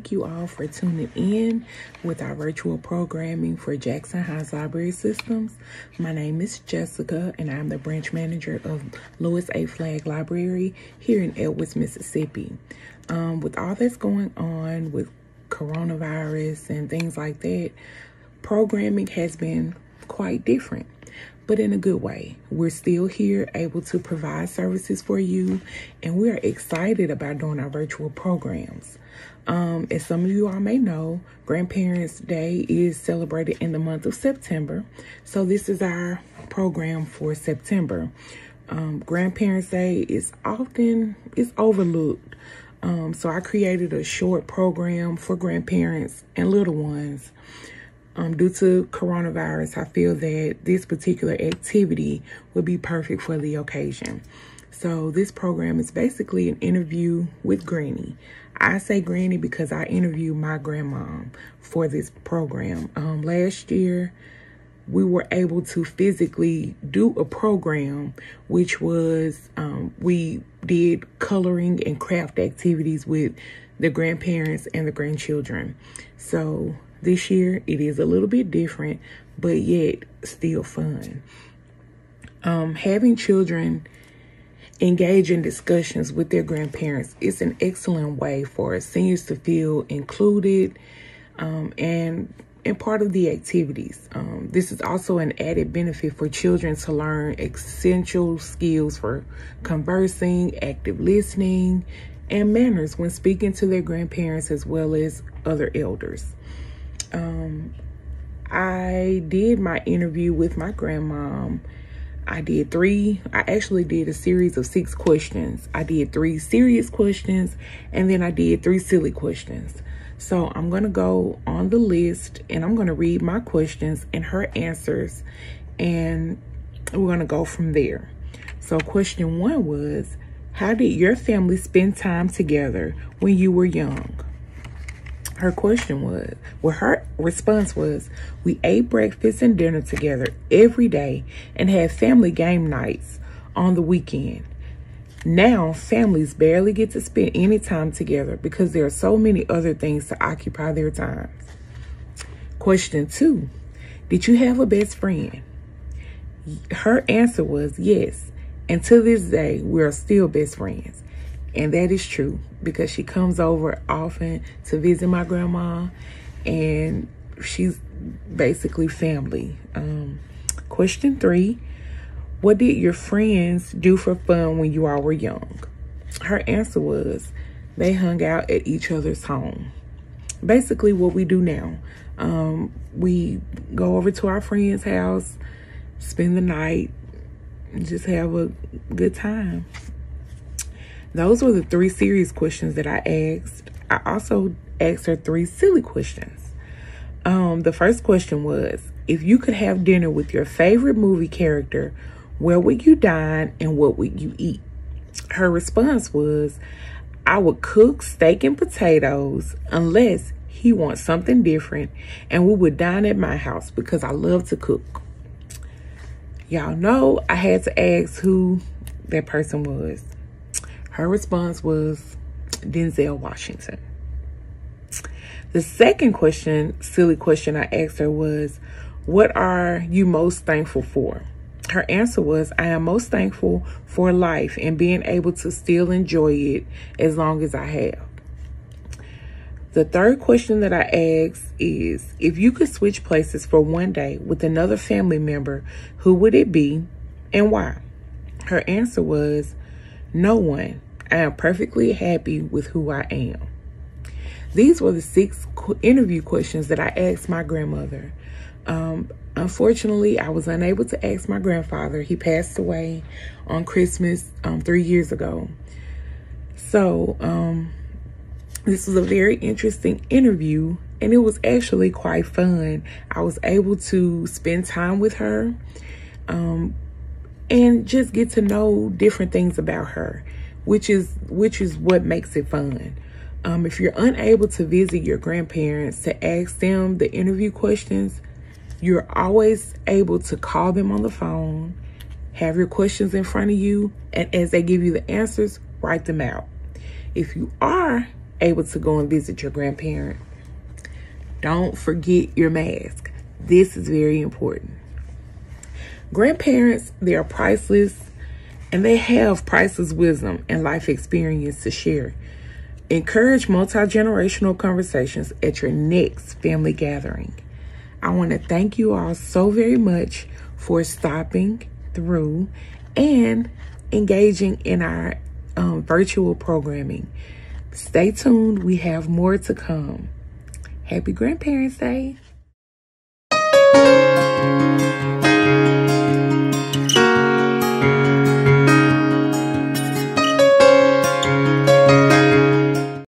for tuning in with our virtual programming for Jackson Hinds Library Systems. My name is Jessica, and I'm the branch manager of Lois A. Flagg Library here in Edwards, Mississippi. Um, with all that's going on with coronavirus and things like that, programming has been quite different but in a good way. We're still here able to provide services for you, and we're excited about doing our virtual programs. Um, as some of you all may know, Grandparents' Day is celebrated in the month of September. So this is our program for September. Um, Grandparents' Day is often is overlooked. Um, so I created a short program for grandparents and little ones um, due to coronavirus, I feel that this particular activity would be perfect for the occasion. So this program is basically an interview with Granny. I say Granny because I interviewed my grandmom for this program. Um, last year, we were able to physically do a program, which was um, we did coloring and craft activities with the grandparents and the grandchildren. So this year, it is a little bit different, but yet still fun. Um, having children engage in discussions with their grandparents is an excellent way for seniors to feel included um, and and part of the activities. Um, this is also an added benefit for children to learn essential skills for conversing, active listening, and manners when speaking to their grandparents as well as other elders um, I did my interview with my grandmom. I did three, I actually did a series of six questions. I did three serious questions and then I did three silly questions. So I'm going to go on the list and I'm going to read my questions and her answers and we're going to go from there. So question one was, how did your family spend time together when you were young? Her question was, well, her response was, we ate breakfast and dinner together every day and had family game nights on the weekend. Now, families barely get to spend any time together because there are so many other things to occupy their time. Question two, did you have a best friend? Her answer was yes. And to this day, we're still best friends. And that is true because she comes over often to visit my grandma and she's basically family. Um, question three What did your friends do for fun when you all were young? Her answer was they hung out at each other's home. Basically, what we do now. Um, we go over to our friend's house, spend the night, just have a good time. Those were the three serious questions that I asked. I also asked her three silly questions. Um, the first question was if you could have dinner with your favorite movie character, where would you dine and what would you eat? Her response was, I would cook steak and potatoes unless he wants something different, and we would dine at my house because I love to cook. Y'all know I had to ask who that person was. Her response was Denzel Washington. The second question, silly question I asked her was, What are you most thankful for? Her answer was, I am most thankful for life and being able to still enjoy it as long as I have. The third question that I asked is if you could switch places for one day with another family member, who would it be and why? Her answer was no one. I am perfectly happy with who I am. These were the six interview questions that I asked my grandmother. Um, unfortunately, I was unable to ask my grandfather. He passed away on Christmas um, three years ago. So, um, this was a very interesting interview and it was actually quite fun. I was able to spend time with her um, and just get to know different things about her which is which is what makes it fun. Um, if you're unable to visit your grandparents to ask them the interview questions, you're always able to call them on the phone, have your questions in front of you, and as they give you the answers, write them out. If you are able to go and visit your grandparent, Don't forget your mask. This is very important. Grandparents, they are priceless and they have priceless wisdom and life experience to share. Encourage multi generational conversations at your next family gathering. I want to thank you all so very much for stopping through and engaging in our um, virtual programming. Stay tuned, we have more to come. Happy Grandparents' Day!